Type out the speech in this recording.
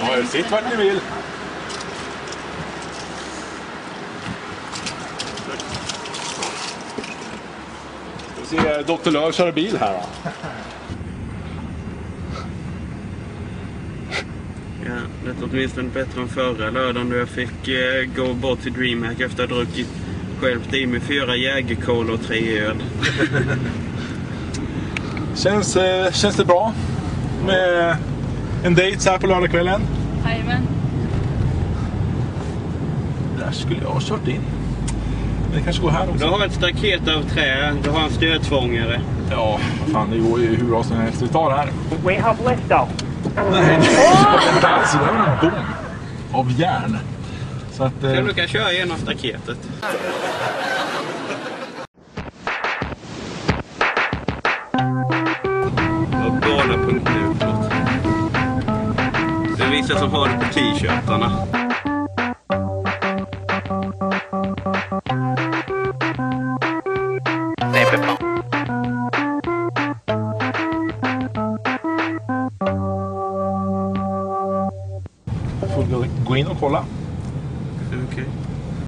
Ja, sitt vart ni vill. Vi se Dr. Löv köra bil här då. Ja, det är åtminstone bättre än förra lördagen då jag fick eh, gå bort till DreamHack efter att ha druckit själv i mig fyra Jägercola och tre öl. Känns, eh, känns det bra med en dejt så här på lördagskvällen? Jajamän. Där skulle jag ha kört in. Men det kanske går här Du också. har ett staket av trä, du har en stötfångare. Ja, vad fan det går ju hur bra som helst. Vi tar det här. We have liftoff. Nej, det är alltså det väl en bom av järn. Så att... Eh, du kan köra genom staketet. Och vissa som har det på t-shirtarna. får vi gå in och kolla. Okej.